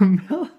Mel-